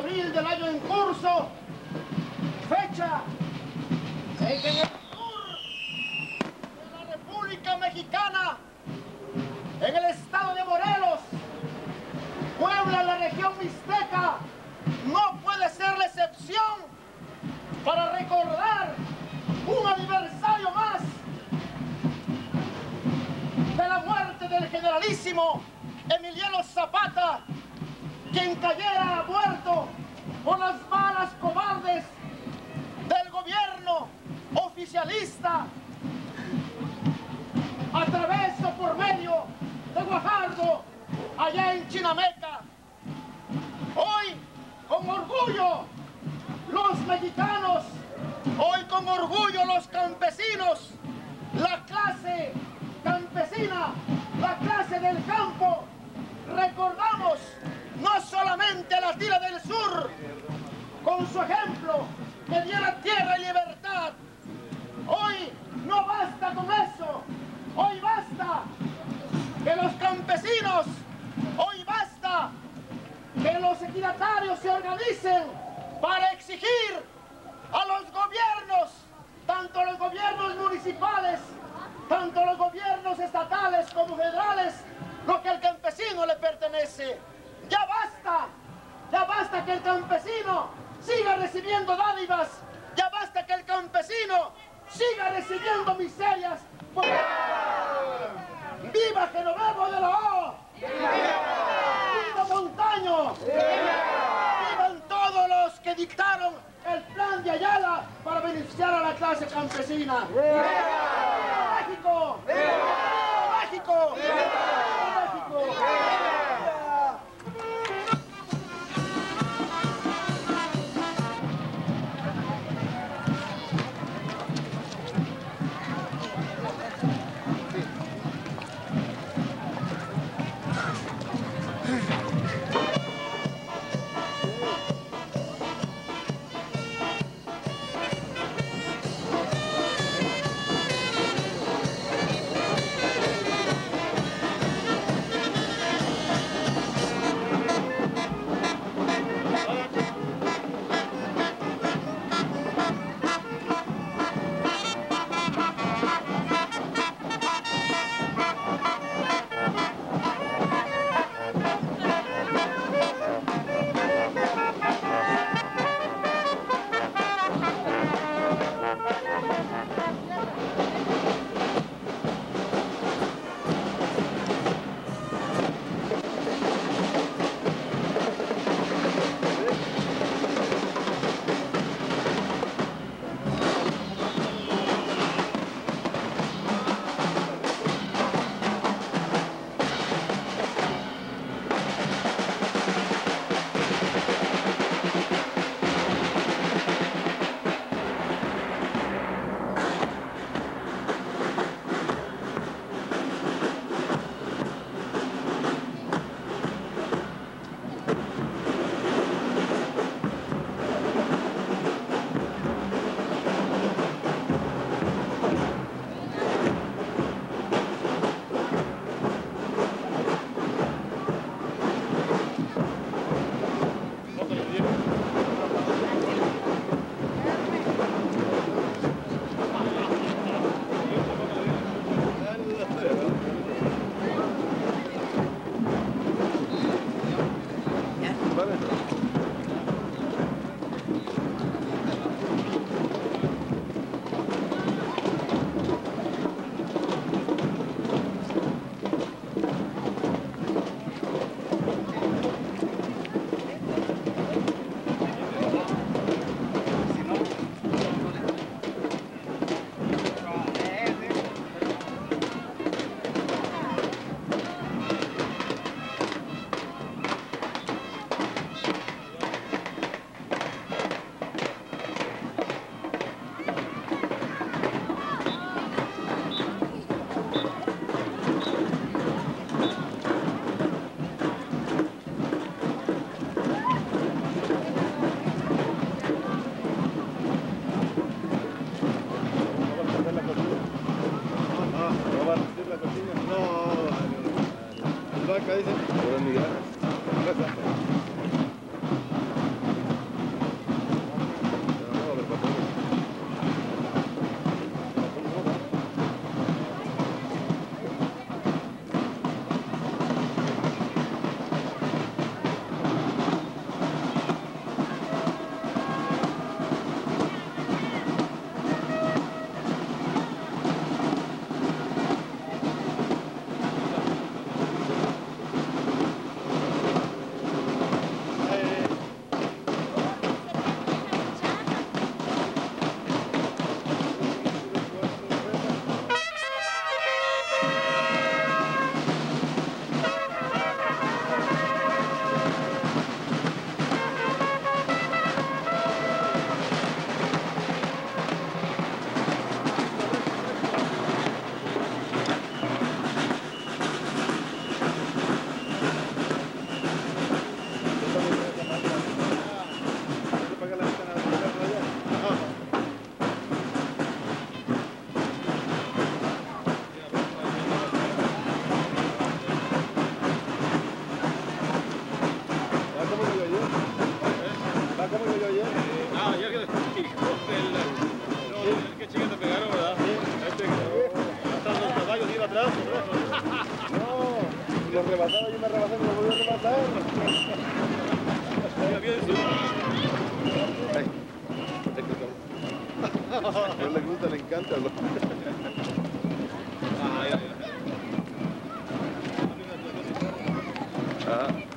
abril del año en curso, fecha en en el sur de la República Mexicana, en el estado de Morelos, Puebla, la región mixteca, no puede ser la excepción para recordar un aniversario más de la muerte del generalísimo Emiliano Zapata, quien cayera muerto por las balas cobardes del gobierno oficialista a través o por medio de Guajardo allá en Chinameca. Hoy, con orgullo, los mexicanos, hoy con orgullo los campesinos, la clase campesina, la clase del campo, recordamos no solamente la tira del sur, con su ejemplo, que diera tierra y libertad. Hoy no basta con eso, hoy basta que los campesinos, hoy basta que los equidatarios se organicen para exigir a los gobiernos, tanto los gobiernos municipales, tanto los gobiernos estatales como federales, lo que al campesino le pertenece. Ya basta, ya basta que el campesino siga recibiendo dádivas, ya basta que el campesino siga recibiendo miserias. ¡Viva Genoveva de la O! ¡Viva Montaño! ¡Vivan todos los que dictaron el plan de Ayala para beneficiar a la clase campesina! Uh,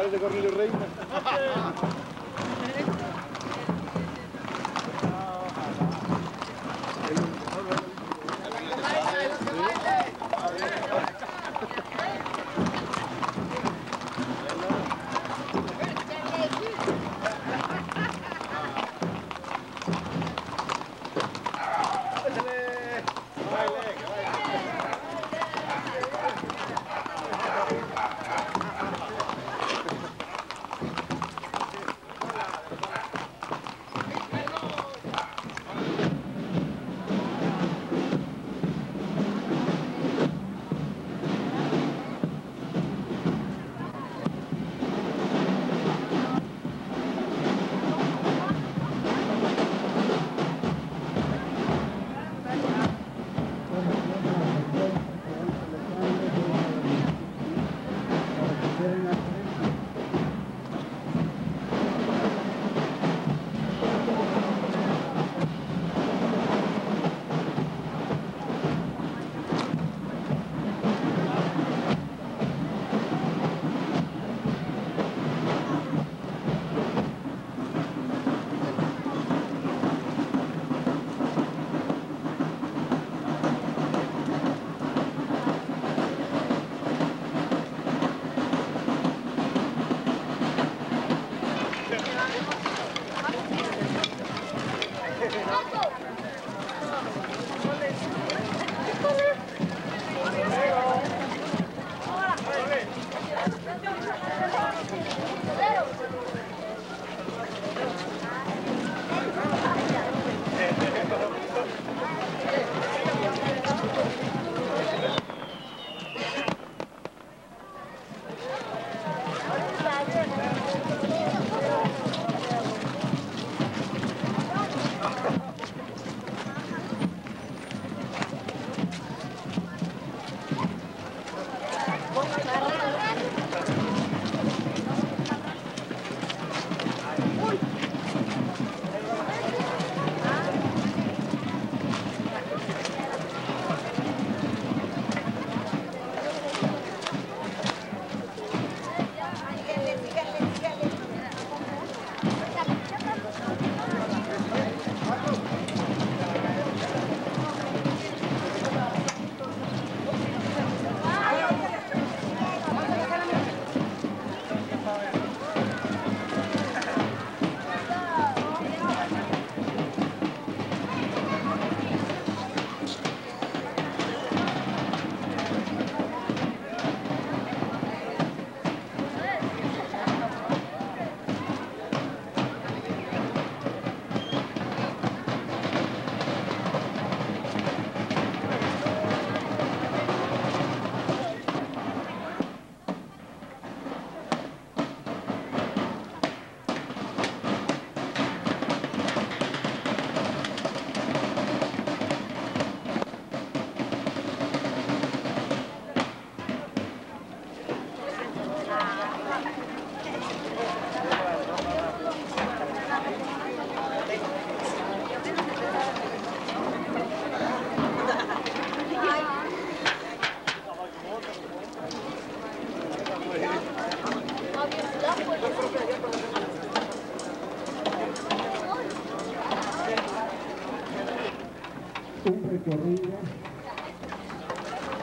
Parece- Parece Cornelio Reina.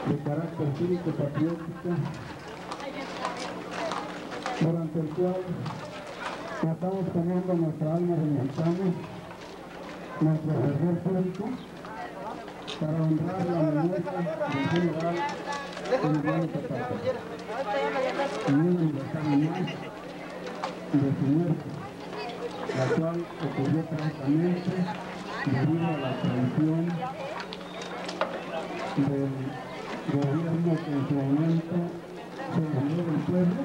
de carácter cívico patriótico durante el cual estamos poniendo nuestra alma de mexicanos, nuestro fervor público, para honrar la memoria del general y un aniversario más de su muerte, la cual ocurrió trágicamente debido a la traición del gobierno que en su momento se unió del pueblo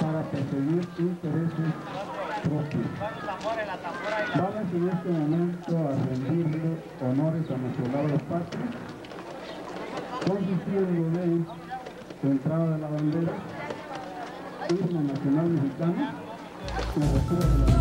para perseguir intereses propios. Vamos en este momento a rendirle honores a nuestro lado patrio, consistiendo de entrada de la bandera, himno nacional mexicano, y retiro de la bandera.